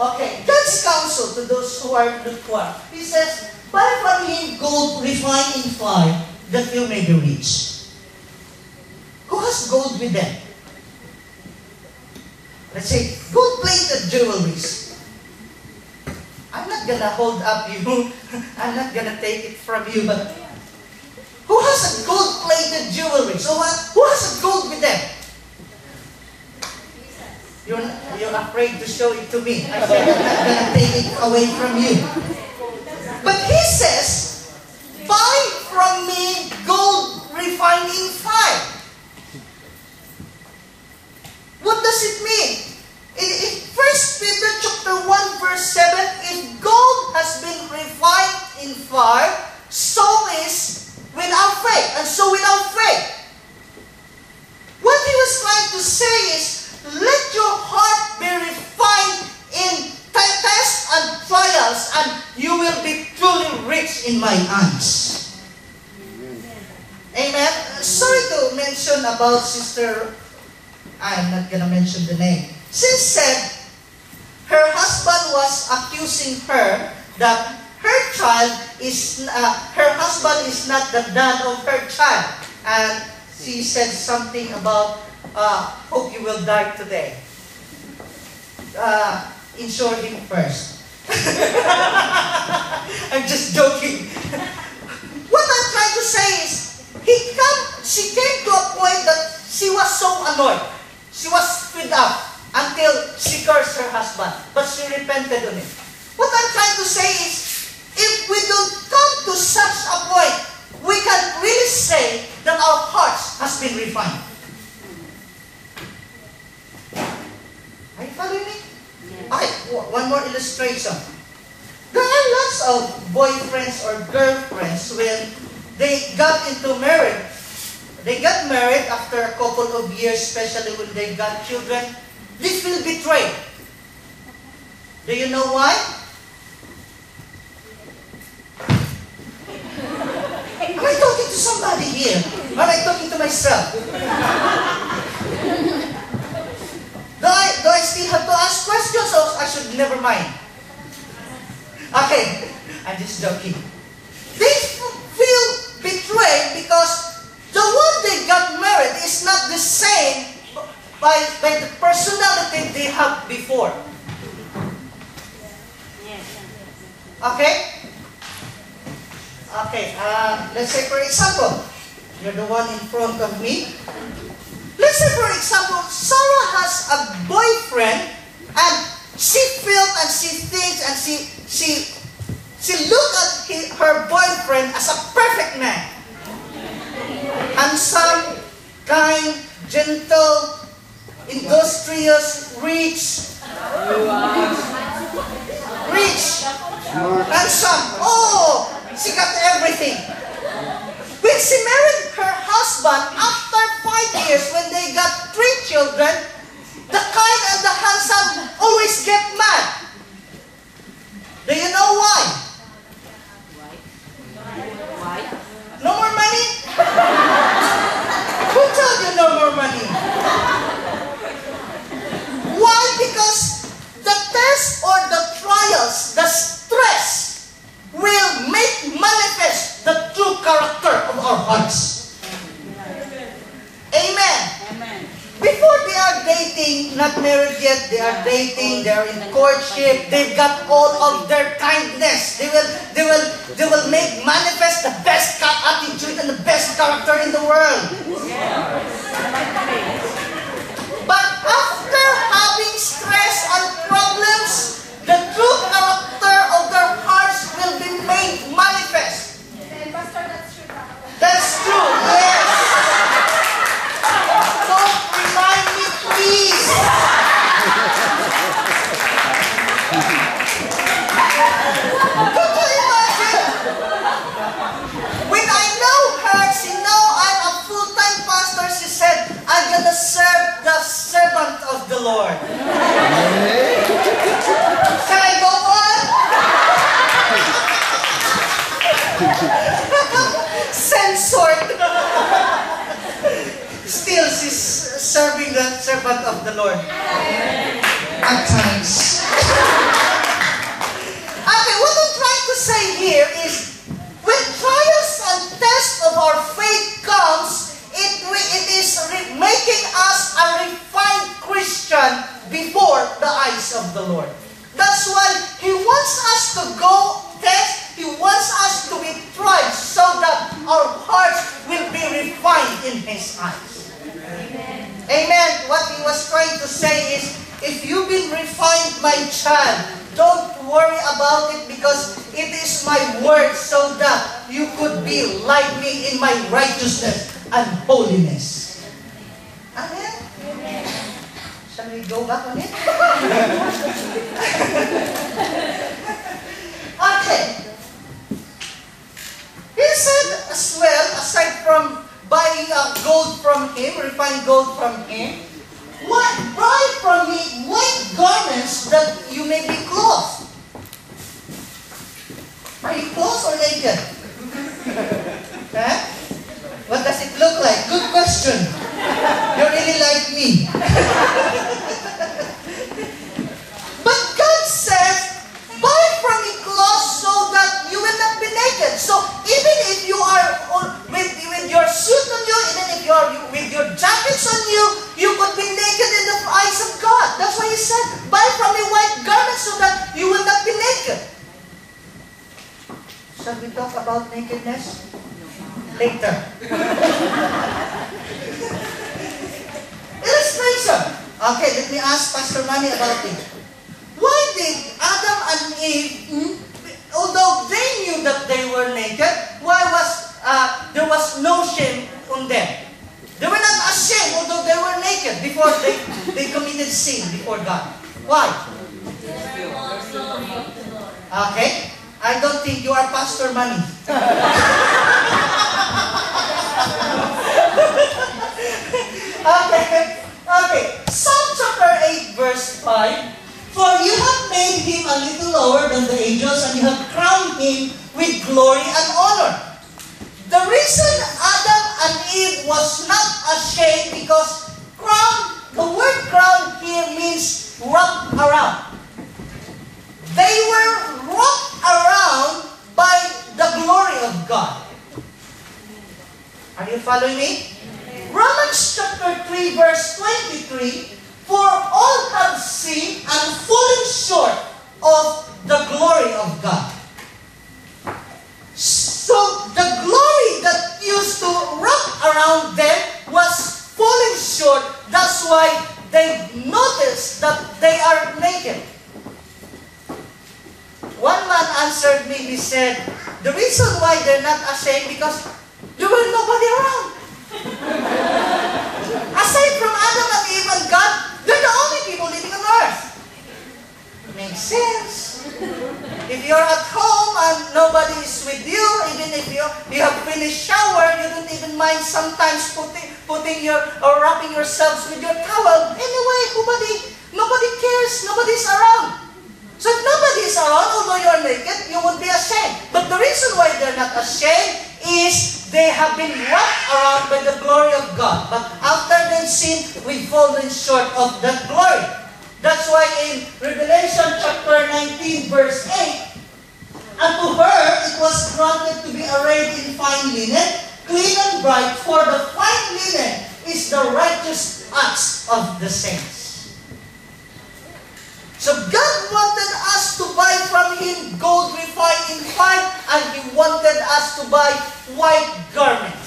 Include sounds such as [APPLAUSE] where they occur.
okay, God's counsel to those who are lukewarm. He says, Buy from him gold refined in fire, that you may be rich. Who has gold with them? Let's say, gold-plated jewelries. I'm not gonna hold up you. [LAUGHS] I'm not gonna take it from you, but who has a gold-plated jewelry? So what? Who has a gold with them? You're, you're afraid to show it to me. I said I'm gonna take it away from you. But he says, buy from me gold refined in fire. What does it mean? In, in 1 Peter chapter 1 verse 7, if gold has been refined in fire, so is without faith, and so without faith. What he was trying to say is, let your heart be refined in tests and trials, and you will be truly rich in my eyes. Amen. Sorry to mention about Sister I'm not gonna mention the name. She said her husband was accusing her that her child is, uh, her husband is not the dad of her child. And she said something about, uh, hope you will die today. Uh, insure him first. [LAUGHS] I'm just joking. [LAUGHS] what I'm trying to say is, he come, she came to a point that she was so annoyed. She was fed up until she cursed her husband, but she repented on it. What I'm trying to say is, if we don't come to such a point, we can really say that our hearts has been refined. Are you following me? Okay, one more illustration. There are lots of boyfriends or girlfriends when they got into marriage they got married after a couple of years, especially when they got children. They feel betrayed. Do you know why? Am I talking to somebody here? Or am I talking to myself? do, I, do I still have to ask questions or I should never mind? Okay, I'm just joking. They feel betrayed because the one they got married is not the same by, by the personality they had before. Okay? Okay, uh, let's say for example, you're the one in front of me. Let's say for example, Sarah has a boyfriend and she feels and she thinks and she she she look at her boyfriend as a perfect man handsome, kind, gentle, industrious, rich, rich, handsome. Oh, she got everything. When she married her husband, after five years, when they got three children, the kind and the handsome always get mad. Do you know? Why? They are dating, they are in courtship, they've got all of their kindness. They will, they will, they will make manifest the best attitude and the best character in the world. But after having stress and problems, the character Lord. Can I go on? Censored. Still, she's serving the servant of the Lord. At times. okay, what I'm trying to say here is say is, if you've been refined, my child, don't worry about it because it is my word so that you could be like me in my righteousness and holiness. Amen. Shall we go back on it? [LAUGHS] okay. He said as well, aside from buying uh, gold from him, refined gold from him, what buy from me white garments that you may be clothed. Are you clothed or naked? huh? What does it look like? Good question. You're really like me. but God says, buy from me clothes so that you will not be naked. So even if you are with, with your suit on you, even if you are with your jackets on you, you could be naked in the eyes of God. That's why He said, buy from me white garments so that you will not be naked. Shall we talk about nakedness? later. [LAUGHS] Illustration. Okay, let me ask Pastor Manny about it. Why did Adam and Eve, hmm, although they knew that they were naked, why was uh, there was no shame on them? They were not ashamed although they were naked before they, they committed sin before God. Why? Okay. I don't think you are Pastor Manny. [LAUGHS] okay, okay. Psalm chapter 8, verse 5. For you have made him a little lower than the angels, and you have crowned him with glory and honor. The reason Adam and Eve was not ashamed because crown, the word crown here means wrap around. They were wrapped around by the glory of God. Are you following me? Romans chapter 3 verse 23, For all have sinned and fallen short of the glory of God. So the glory that used to wrap around them was falling short. That's why they noticed that they are naked. One man answered me, he said, the reason why they're not ashamed because were nobody around. Aside from Adam and Eve and God, they're the only people living on earth. Makes sense. If you're at home and nobody is with you, even if you, you have finished shower, you don't even mind sometimes putting, putting your, or wrapping yourselves with your towel. Anyway, nobody, nobody cares, nobody's around. So if nobody is around, although you're naked, you would be ashamed. But the reason why they're not ashamed is they have been wrapped around by the glory of God. But after they sin, we've fallen short of that glory. That's why in Revelation chapter 19, verse 8, And to her it was granted to be arrayed in fine linen, clean and bright, for the fine linen is the righteous acts of the saints. So God wanted us to buy from Him gold refined in fire, and He wanted us to buy white garments.